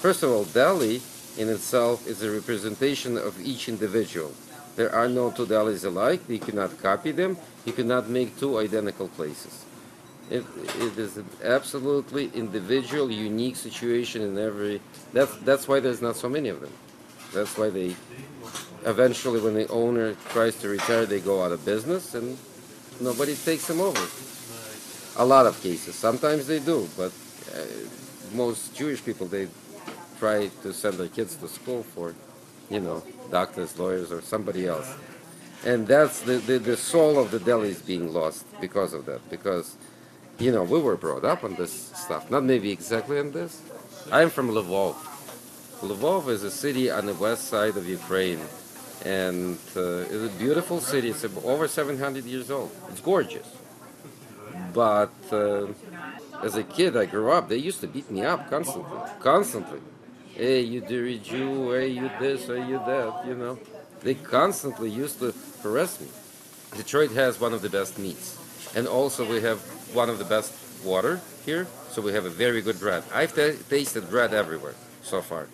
First of all, Deli in itself is a representation of each individual. There are no two delis alike. You cannot copy them. You cannot make two identical places. It, it is an absolutely individual, unique situation in every. That's that's why there's not so many of them. That's why they eventually, when the owner tries to retire, they go out of business and nobody takes them over. A lot of cases. Sometimes they do, but most Jewish people they try to send their kids to school for, you know, doctors, lawyers, or somebody else. And that's the, the, the soul of the deli is being lost because of that. Because, you know, we were brought up on this stuff. Not maybe exactly on this. I'm from Lvov. Lvov is a city on the west side of Ukraine. And uh, it's a beautiful city. It's over 700 years old. It's gorgeous. But uh, as a kid, I grew up, they used to beat me up constantly. Constantly hey, you dirty Jew, hey, you this, hey, you that, you know. They constantly used to harass me. Detroit has one of the best meats. And also we have one of the best water here, so we have a very good bread. I've tasted bread everywhere so far.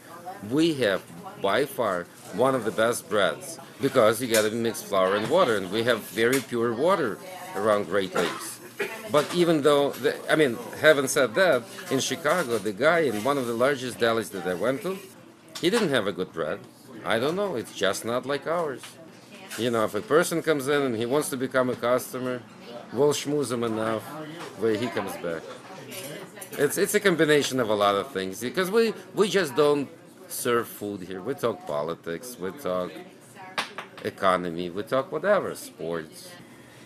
We have by far one of the best breads because you gotta mix flour and water, and we have very pure water around Great Lakes. But even though, the, I mean, having said that, in Chicago, the guy in one of the largest delis that I went to, he didn't have a good bread. I don't know, it's just not like ours. You know, if a person comes in and he wants to become a customer, we'll schmooze him enough where he comes back. It's, it's a combination of a lot of things because we, we just don't serve food here. We talk politics, we talk economy, we talk whatever, sports.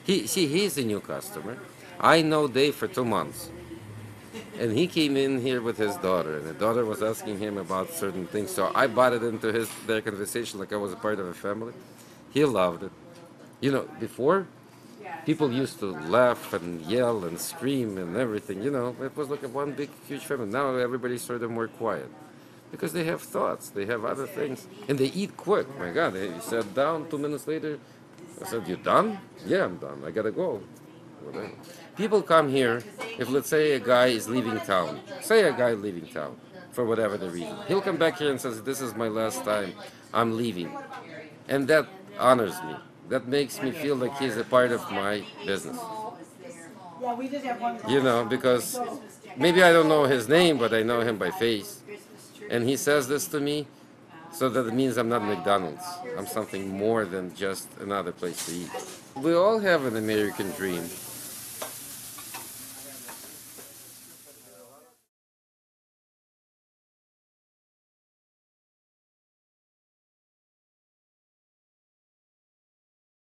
He, see, he's a new customer. I know Dave for two months. And he came in here with his daughter, and the daughter was asking him about certain things. So I bought it into his their conversation like I was a part of a family. He loved it. You know, before people used to laugh and yell and scream and everything. You know, it was like a one big huge family. Now everybody's sort of more quiet because they have thoughts, they have other things, and they eat quick. My God, they sat down two minutes later. I said, "You done? Yeah, I'm done. I gotta go." People come here, if let's say a guy is leaving town, say a guy leaving town for whatever the reason, he'll come back here and says, this is my last time, I'm leaving. And that honors me. That makes me feel like he's a part of my business. You know, because maybe I don't know his name, but I know him by face. And he says this to me, so that means I'm not McDonald's. I'm something more than just another place to eat. We all have an American dream.